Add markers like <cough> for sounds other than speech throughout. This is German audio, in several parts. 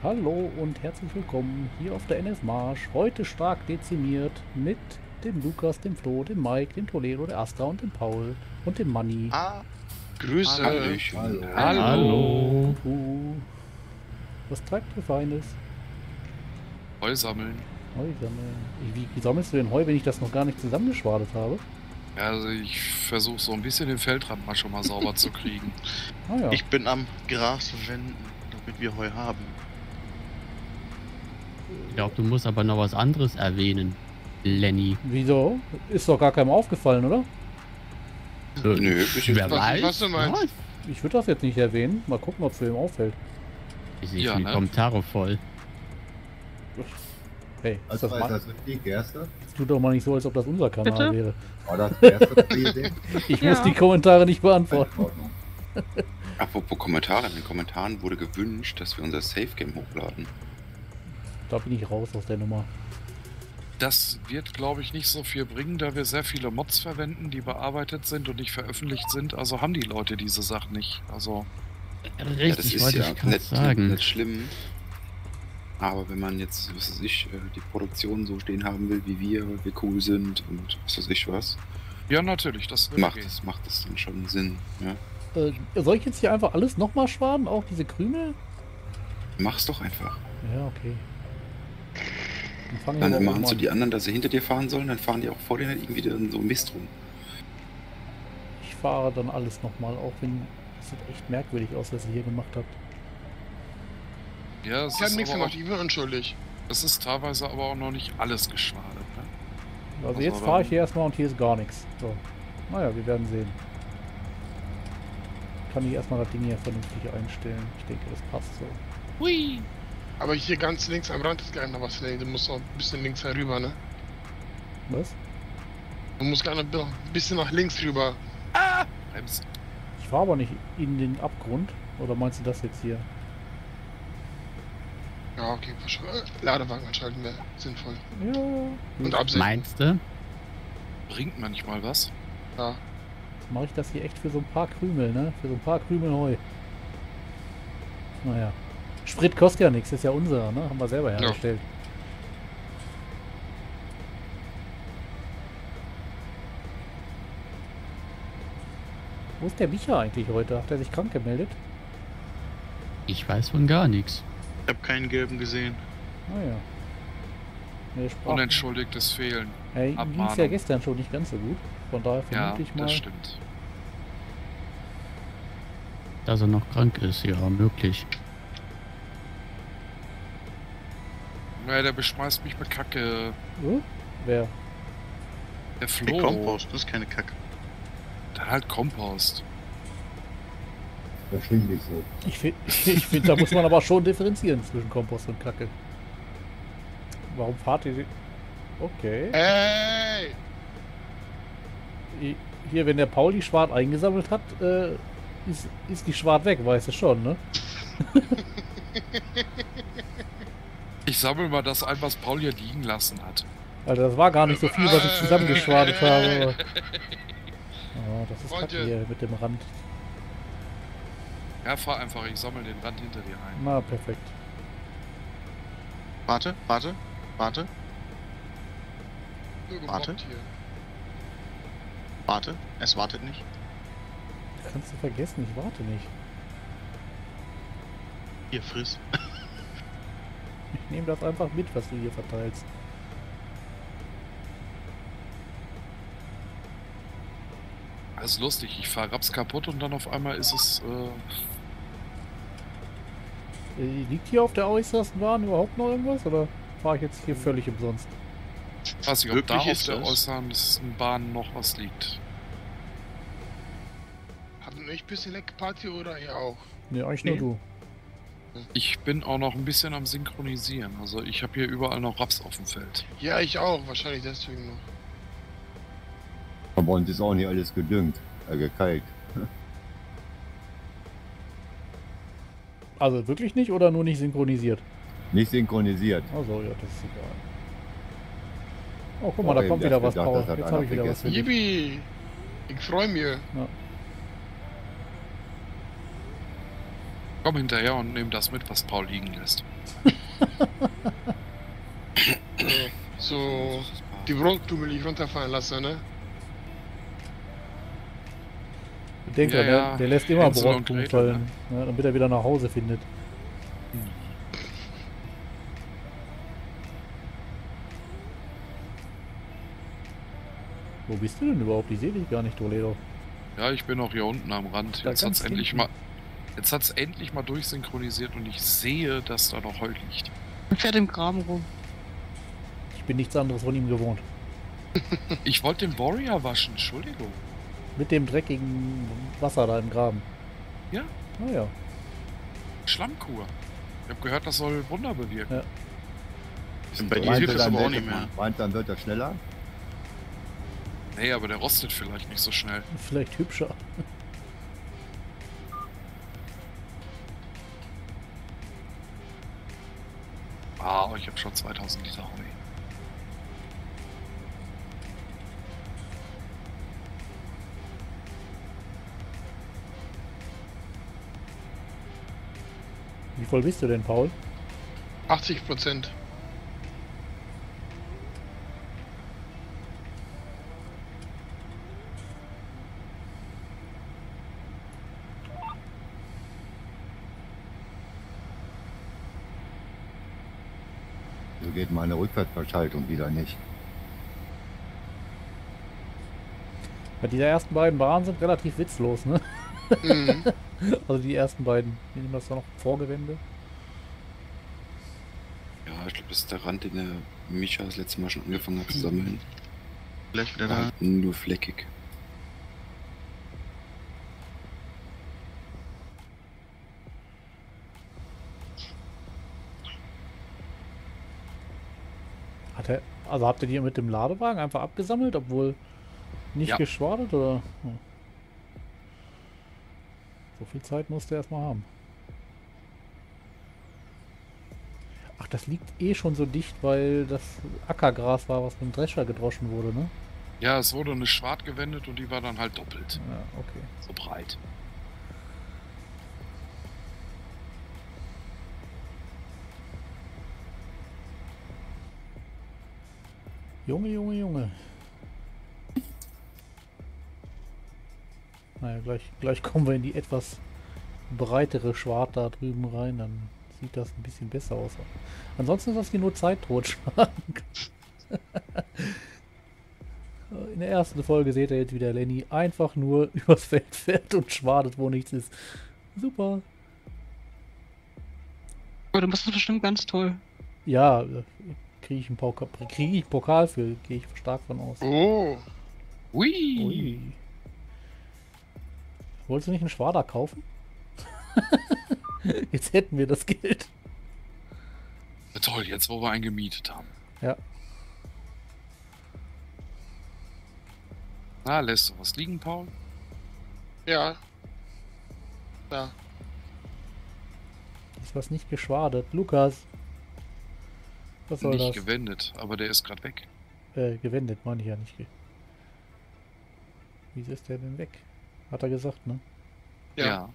Hallo und herzlich willkommen hier auf der NS Marsch. Heute stark dezimiert mit dem Lukas, dem Flo, dem Mike, dem Toledo, der Astra und dem Paul und dem Manni. Ah, Grüße. Hallöchen. Hallo. Hallo. Uh, was treibt ihr Feines? Heu sammeln. Heu sammeln. Wie, wie sammelst du denn Heu, wenn ich das noch gar nicht zusammengeschwadet habe? Also ich versuche so ein bisschen den Feldrand mal schon mal sauber zu kriegen. Ah ja. Ich bin am Gras wenden, damit wir Heu haben. Ich glaube, du musst aber noch was anderes erwähnen, Lenny. Wieso? Ist doch gar keinem aufgefallen, oder? Äh, Nö, ich- Wer was- weiß? was du meinst. Was? Ich würde das jetzt nicht erwähnen. Mal gucken, ob es für ihm auffällt. Ich sehe Ja, schon die ne? Kommentare voll. Hey, ist Also das mal, das richtig, Gerste? tu doch mal nicht so, als ob das unser Kanal Bitte? wäre. Das Gerste? <laughs> Ich muss die Kommentare nicht beantworten. <laughs> Apropos Kommentare, in den Kommentaren wurde gewünscht, dass wir unser Safe Game hochladen. Da bin ich raus aus der Nummer. Das wird, glaube ich, nicht so viel bringen, da wir sehr viele Mods verwenden, die bearbeitet sind und nicht veröffentlicht sind. Also haben die Leute diese Sachen nicht. Also, ja, das Richtig, ist ja nicht, sagen. nicht schlimm. Aber wenn man jetzt, was weiß ich, äh, die Produktion so stehen haben will wie wir, weil wir cool sind und was weiß ich was, ja, natürlich, das macht gehen. es macht es dann schon Sinn. Ja? Äh, soll ich jetzt hier einfach alles nochmal schwaden? Auch diese Krümel? Mach's doch einfach. Ja, okay. Dann Dann zu an. die anderen, dass sie hinter dir fahren sollen, dann fahren die auch vor dir halt irgendwie dann so Mist rum. Ich fahre dann alles nochmal, auch wenn es sieht echt merkwürdig aus, was ihr hier gemacht habt. Ja, es Ich ist, nichts aber gemacht, ich bin unschuldig. es ist teilweise aber auch noch nicht alles geschwadet. Ne? Also Also jetzt fahre ich hier erstmal und hier ist gar nichts. So. Naja, wir werden sehen. Kann ich erstmal das Ding hier vernünftig einstellen. Ich denke, das passt so. Hui. Aber hier ganz links am Rand ist gleich noch was. Nee, du musst noch ein bisschen links herüber, ne? Was? Du musst gleich noch ein bisschen nach links rüber. Brems. Ich fahre aber nicht in den Abgrund. Oder meinst du das jetzt hier? Ja, okay, äh, Ladewagen anschalten wäre sinnvoll. Ja. Und absenken. Meinst du? Bringt manchmal was. Ja. Jetzt mache ich das hier echt für so ein paar Krümel, ne? Für so ein paar Krümel Heu. Naja. Sprit kostet ja nichts, ist ja unser, ne? Haben wir selber hergestellt. Wo ist der Micha eigentlich heute? Hat er sich krank gemeldet? Ich weiß von gar nichts. Ich habe keinen gelben gesehen. Naja. Nee, sprach. Unentschuldigtes Fehlen. Hey, ihm ging es ja gestern schon nicht ganz so gut. Von daher Ja, vermute ich mal. das stimmt. Dass er noch krank ist, ja, möglich. Ja, der beschmeißt mich mit Kacke. Oh? Wer? Der Hey, Flo. Kompost, das ist keine Kacke. Der halt Kompost. Das stimmt nicht so. Ich finde, <laughs> ich find, da muss man aber schon differenzieren zwischen Kompost und Kacke. Warum fahrt ihr... Okay. Hey! Hier, wenn der Paul die Schwart eingesammelt hat, äh, ist, ist die Schwart weg, weißt du schon, ne? <laughs> Ich sammle mal das ein, was Paul hier liegen lassen hat. Also das war gar nicht so viel, was ich zusammengeschwadet <laughs> habe. Oh, das ist. Kacke hier mit dem Rand. Ja, fahr einfach, ich sammle den Rand hinter dir ein. Na, perfekt. Warte, warte, warte, Warte. warte. Es wartet nicht. Kannst du vergessen, ich warte nicht. Hier, friss. <laughs> Ich nehme das einfach mit, was du hier verteilst. Das ist lustig, ich fahr Raps kaputt und dann auf einmal ist es. Äh, Äh, liegt hier auf der äußersten Bahn überhaupt noch irgendwas? Oder fahre ich jetzt hier völlig umsonst? weiß nicht, ob da Wirklich auf ist der das? äußeren Bahn noch was liegt. Hatten nicht ein bisschen Leckparty oder ihr auch? Ne, eigentlich Nee. nur Ich bin auch noch ein bisschen am Synchronisieren. Also ich habe hier überall noch Raps auf dem Feld. Ja, ich auch. Wahrscheinlich deswegen noch. Aber uns ist auch nicht alles gedüngt, äh, gekalkt. Also wirklich nicht oder nur nicht synchronisiert? Nicht synchronisiert. Also ja, das ist egal. Oh, guck mal, da Okay, kommt der wieder was, gedacht, Paul. Jetzt habe ich wieder was für vergessen. dich. Yippie! Ich freue mich. Komm, komm hinterher und nehm das mit, was Paul liegen lässt. <laughs> So, die Brotkugel nicht runterfallen lassen, ne? Denkt Ja, ja. der lässt immer Gretel, fallen, ne, damit er wieder nach Hause findet. Wo bist du denn überhaupt? Ich sehe dich gar nicht, Toledo. Ja, ich bin auch hier unten am Rand. Da Jetzt ganz hat's endlich mal. Jetzt hat's endlich mal durchsynchronisiert und ich sehe, dass da noch Heu liegt. Und fährt im Graben rum. Ich bin nichts anderes von ihm gewohnt. <laughs> Ich wollte den Warrior waschen, Entschuldigung. Mit dem dreckigen Wasser da im Graben. Ja. Naja. Schlammkur. Ich habe gehört, das soll Wunder bewirken. Ja. Bei dir Meint hilft es dann aber auch wird- nicht mehr. Meint, dann wird er schneller? Nee, aber der rostet vielleicht nicht so schnell. Vielleicht hübscher. Ah, ich habe schon 2000 Liter Heu. Wie voll bist du denn, Paul? 80 Prozent. So geht meine Rückwärtsverschaltung wieder nicht. Ja, diese ersten beiden Bahnen sind relativ witzlos, ne? Mhm. <laughs> Also die ersten beiden. Wie nehmen das da noch? Vorgewände? Ja, ich glaube, das ist der Rand, den der Micha das letzte Mal schon angefangen hat zu sammeln. Gleich wieder da. nur fleckig. Hat er, also habt ihr die mit dem Ladewagen einfach abgesammelt, obwohl nicht Ja. geschwadet oder? Hm. So viel Zeit musste er erstmal haben. Ach, das liegt eh schon so dicht, weil das Ackergras war, was mit dem Drescher gedroschen wurde, ne? Ja, es wurde eine Schwart gewendet und die war dann halt doppelt Ja, okay. so breit. Junge, Junge, Junge. Naja, gleich, gleich kommen wir in die etwas breitere Schwart da drüben rein, dann sieht das ein bisschen besser aus. Ansonsten ist das hier nur Zeit totschlagen. <laughs> In der ersten Folge seht ihr jetzt wieder Lenny einfach nur <laughs> übers Feld fährt und schwadet, wo nichts ist. Super. Aber du machst das bestimmt ganz toll. Ja, kriege ich einen Pokal, krieg ich Pokal für, gehe ich stark von aus. Oh, Ui! Ui. Wolltest du nicht einen Schwader kaufen? <laughs> Jetzt hätten wir das Geld. Na toll, jetzt wo wir einen gemietet haben. Ja. Na, lässt du was liegen, Paul? ja. Da. Ist was nicht geschwadet. Lukas. Was soll nicht das? gewendet, aber der ist gerade weg. Äh, gewendet, meine ich ja nicht. Wieso ist der denn weg? Hat er gesagt, ne? Ja.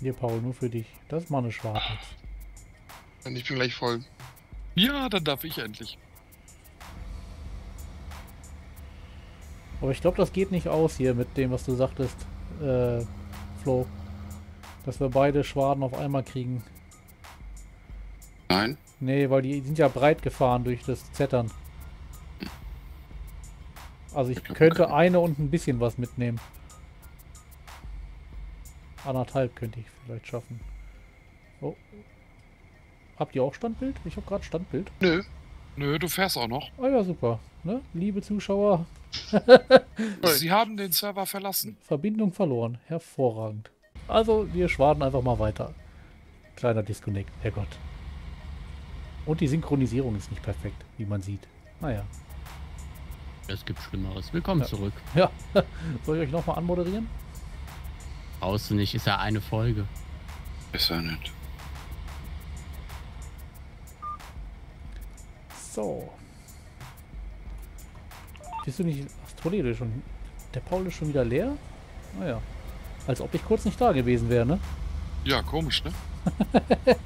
Hier, Paul, nur für dich. Das ist mal eine Schwarte. Ich bin gleich voll. Ja, dann darf ich endlich. Aber ich glaube, das geht nicht aus hier mit dem, was du sagtest, äh, Flo. Dass wir beide Schwaden auf einmal kriegen. Nein? Nee, weil die sind ja breit gefahren durch das Zettern. Also ich Ich glaub, könnte okay. eine und ein bisschen was mitnehmen. Anderthalb könnte ich vielleicht schaffen. Oh. Habt ihr auch Standbild? Ich habe gerade Standbild. Nö. Nö, du fährst auch noch. Ah ja, super. Ne? Liebe Zuschauer. Sie haben den Server verlassen. Verbindung verloren. Hervorragend. Also, wir schwaden einfach mal weiter. Kleiner Disconnect, Herrgott. Und die Synchronisierung ist nicht perfekt, wie man sieht. Naja. Es gibt Schlimmeres. Willkommen Ja. zurück. Ja, <laughs> soll ich euch nochmal anmoderieren? Brauchst du nicht, ist ja eine Folge. Ist ja nicht. So. Siehst du nicht, Astrolede schon. Der Paul ist schon wieder leer? Ah naja. Als ob ich kurz nicht da gewesen wäre, ne? Ja, komisch, ne? <laughs>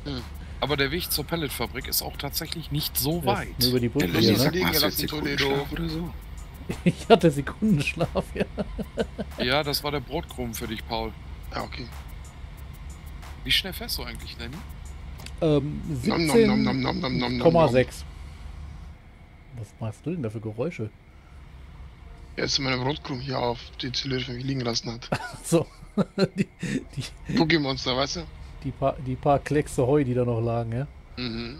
Hm. Aber der Weg zur Pelletfabrik ist auch tatsächlich nicht so weit. Nur über die Brücke. Der ne? so. <laughs> Ich hatte Sekundenschlaf, ja. <laughs> ja, das war der Brotkrumm für dich, Paul. Ja, okay. Wie schnell fährst du eigentlich, Lenny? Ähm, 17,6. Was machst du denn da für Geräusche? Jetzt meine Brotkrumm hier auf die mich liegen gelassen hat. <laughs> So. <laughs> die, die, Cookie-Monster, weißt du? die, paar, die paar Kleckse Heu, die da noch lagen, ja? Mhm.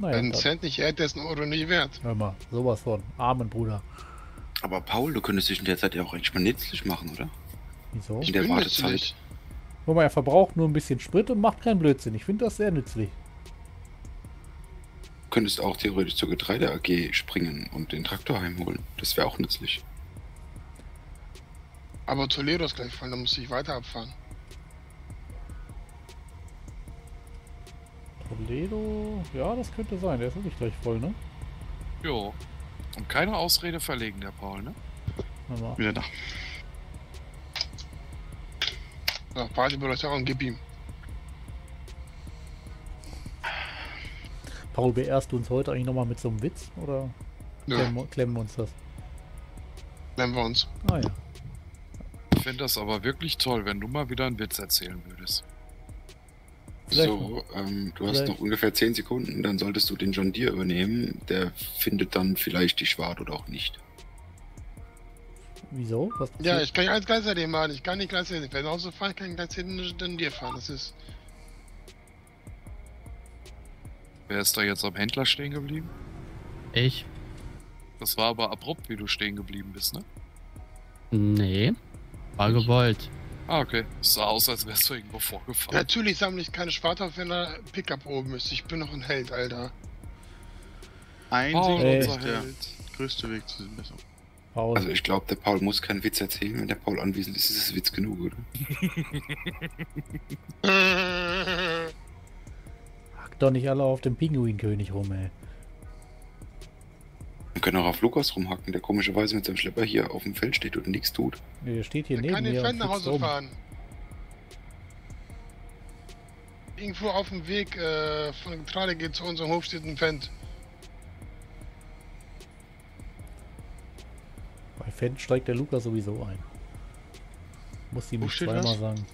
Naja, Ein Cent nicht ehrt, der ist ein Euro nicht wert. hör mal, sowas von. Armen Bruder. Aber Paul, du könntest dich in der Zeit ja auch eigentlich mal nützlich machen, oder? Wieso? In der bin Wartezeit. nützlich. Guck mal, er verbraucht nur ein bisschen Sprit und macht keinen Blödsinn. Ich finde das sehr nützlich. Du könntest auch theoretisch zur Getreide AG springen und den Traktor heimholen. Das wäre auch nützlich. Aber Toledo ist gleich voll, da muss ich weiter abfahren. Toledo, ja, das könnte sein. Der ist wirklich gleich voll, ne? Jo. Und keine Ausrede verlegen, der Paul, ne? Wieder da. Ja, Partybeleuchtung, gib ihm. Paul, beehrst du uns heute eigentlich nochmal mit so einem Witz? Oder Ja, klemmen, klemmen wir uns das? nehmen wir uns. Ah ja. Ich fände das aber wirklich toll, wenn du mal wieder einen Witz erzählen würdest. Vielleicht- so, ähm, du hast vielleicht- noch ungefähr 10 Sekunden, dann solltest du den John Deere übernehmen. Der findet dann vielleicht die Schwart oder auch nicht. Wieso? Was Ja, ich kann alles gleichzeitig machen. Ich kann nicht gleichzeitig. Wenn Auto fahren, kann ich gleichzeitig dann dir fahren. Das ist. Wer ist da jetzt am Händler stehen geblieben? Ich? Das war aber abrupt, wie du stehen geblieben bist, ne? Nee. War gewollt. Ah, okay. Es sah aus, als wärst du irgendwo vorgefahren. Natürlich sammle ich keine auf, wenn da Pickup oben ist. Ich bin noch ein Held, Alter. Einsicht Paul, unser der Held. größte Weg zu den Besserung. Paul, Also ich glaube, der Paul muss keinen Witz erzählen. Wenn der Paul anwesend ist, ist es Witz genug, oder? <laughs> hack doch nicht alle auf dem Pinguinkönig rum, ey. Wir können auch auf Lukas rumhacken, der komischerweise mit seinem Schlepper hier auf dem Feld steht und nichts tut. Der steht hier Ich neben kann den mir. Fan und nach Hause rum. fahren. Irgendwo auf dem Weg äh, von Getreide geht zu unserem Hof steht ein Fendt. Bei Fan steigt der Lukas sowieso ein. Muss ihm zweimal das? sagen.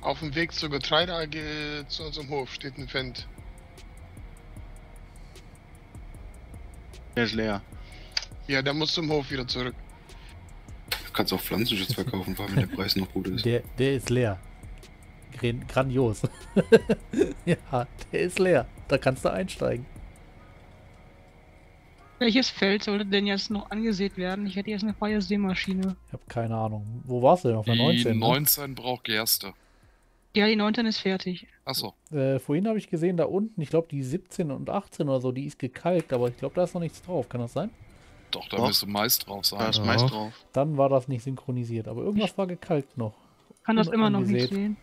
Auf dem Weg zur Getreide AG zu unserem Hof steht ein Fendt. Der ist leer. Ja, der muss zum Hof wieder zurück. Du kannst auch Pflanzenschutz verkaufen, vor allem wenn der Preis noch gut ist. Der, der ist leer. Gran grandios. <laughs> ja, der ist leer. Da kannst du einsteigen. Welches Feld sollte denn jetzt noch angesät werden? Ich hätte jetzt eine freie Seemaschine. Ich habe keine Ahnung. Wo warst du denn? Auf der Die 19? 19 braucht Gerste. Ja, die 19 ist fertig. Achso. Äh, vorhin habe ich gesehen, da unten, ich glaube die 17 und 18 oder so, die ist gekalkt, aber ich glaube, da ist noch nichts drauf. Kann das sein? Doch, da Doch. müsste meist drauf Da sein. ist Ja. meist drauf. Dann war das nicht synchronisiert, aber irgendwas war gekalkt noch. Kann das immer noch nicht sehen.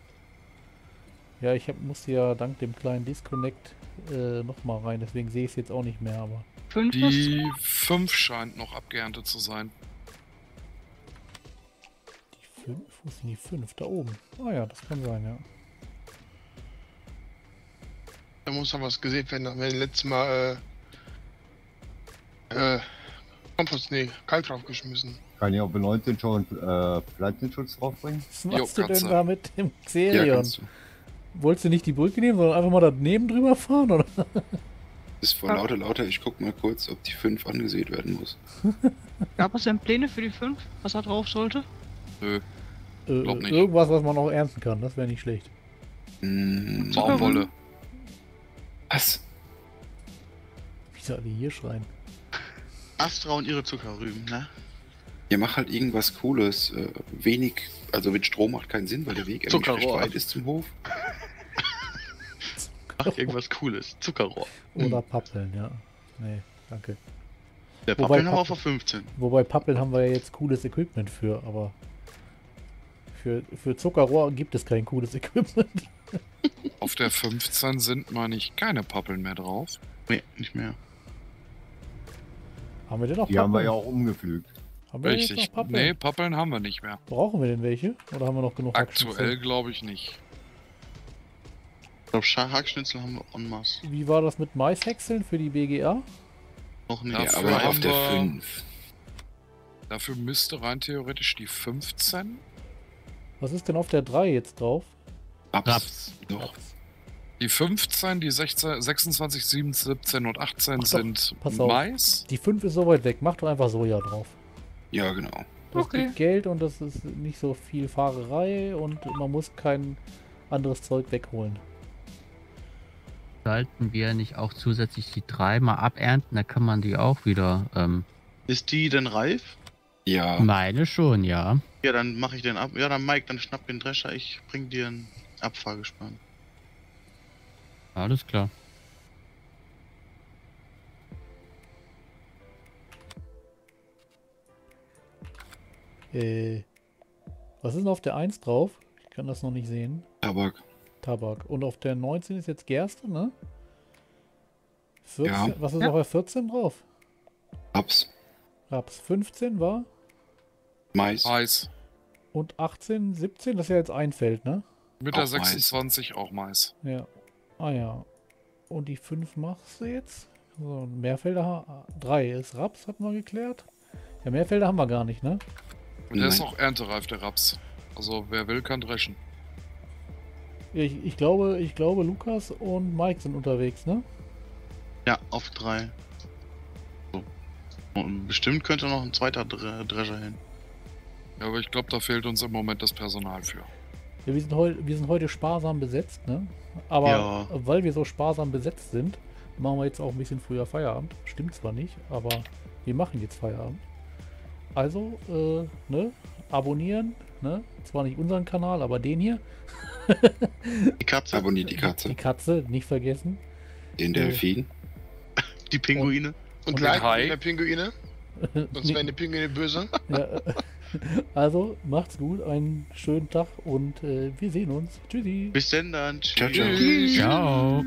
Ja, ich hab, musste ja dank dem kleinen Disconnect äh, nochmal rein, deswegen sehe ich es jetzt auch nicht mehr, aber. 5 ist Die 5 scheint noch abgeerntet zu sein. 5, wo denn die 5? Da oben. Ah ja, das kann sein, ja. Da muss noch was gesehen werden, da haben wir letztes Mal äh, äh, Kompost, nee, kalt draufgeschmissen. Kann ich auf 19 schon äh, Pflanzenschutz draufbringen? Was machst du kannst denn du. da mit dem Ja, Xerion? du. Wolltest du nicht die Brücke nehmen, sondern einfach mal daneben drüber fahren, oder? <laughs> Das ist vor lauter, lauter. Ich guck mal kurz, ob die 5 angesehen werden muss. Gab es denn Pläne für die 5, was da drauf sollte? Nö. Äh, Glaub nicht. Irgendwas, was man auch ernten kann, das wäre nicht schlecht. Hm, Baumwolle. was? Wieso alle hier schreien? Astra und ihre Zuckerrüben, ne? Ja, mach halt irgendwas Cooles. Äh, wenig, also mit Strom macht keinen Sinn, weil der Weg eigentlich weit ist zum Hof. <laughs> Ach, irgendwas Cooles. Zuckerrohr. Oder Pappeln, ja. Nee, danke. Der Wobei Pappeln haben wir auf 15. Wobei Pappeln haben wir ja jetzt cooles Equipment für, aber Für, für Zuckerrohr gibt es kein cooles Equipment. <laughs> Auf der 15 sind, meine ich, keine Pappeln mehr drauf. Nee, nicht mehr. Haben wir denn noch Die haben wir ja Pappeln? auch umgepflügt. Haben wir jetzt Richtig. noch Pappeln? Nee, Pappeln haben wir nicht mehr. Brauchen wir denn welche? Oder haben wir noch genug Aktuell glaube ich nicht. Ich glaube, Hackschnitzel haben wir en masse. Wie war das mit Maishäckseln für die BGA? Noch nicht. Ja, aber auf der wir- 5. Dafür müsste rein theoretisch die 15. Was ist denn auf der 3 jetzt drauf? Raps. Raps. Doch. Die 15, die 16, 26, 17 und 18 Ach doch, sind pass auf. Mais. Die 5 ist so weit weg. Mach doch einfach Soja drauf. Ja, genau. Das Okay. gibt Geld und das ist nicht so viel Fahrerei und man muss kein anderes Zeug wegholen. Sollten wir nicht auch zusätzlich die drei mal abernten, da kann man die auch wieder. Ähm, Ist die denn reif? Ja, meine schon, ja. Ja, dann mache ich den ab. Ja, dann Mike, dann schnapp den Drescher. Ich bring dir einen Abfahrgespann. Alles klar. Äh, was ist denn auf der 1 drauf? Ich kann das noch nicht sehen. Tabak. Tabak. Und auf der 19 ist jetzt Gerste, ne? 14, Ja. Was ist Ja. auf der 14 drauf? Raps. Raps 15 war Mais. Mais. Und 18, 17, das ist ja jetzt ein Feld, ne? Mit der Auch Mais. 26 auch Mais. Ja. Ah ja. Und die 5 machst du jetzt? So, Mehrfelder 3 ist Raps, hatten wir geklärt. Ja, Mehrfelder haben wir gar nicht, ne? Und der ist Nein. auch erntereif, der Raps. Also wer will, kann dreschen. Ich, ich glaube, ich glaube, Lukas und Mike sind unterwegs, ne? Ja, auf drei. So. Und bestimmt könnte noch ein zweiter Dre Drescher hin. Ja, aber ich glaube, da fehlt uns im Moment das Personal für. Ja, wir sind, heu wir sind heute sparsam besetzt, ne? Aber Ja. weil wir so sparsam besetzt sind, machen wir jetzt auch ein bisschen früher Feierabend. Stimmt zwar nicht, aber wir machen jetzt Feierabend. Also, äh, ne? Abonnieren, ne? Zwar nicht unseren Kanal, aber den hier. <laughs> Die Katze, Abonniert die Die Katze. Katze, nicht vergessen. Den Delfin. die Pinguine. Und Und like den Hai? der Pinguine. <laughs> Sonst werden die Pinguine böse. ja, äh, <laughs> <laughs> also, macht's gut, einen schönen Tag und äh, wir sehen uns. Tschüssi. Bis denn dann. Ciao, ciao. Tschüss. Ciao.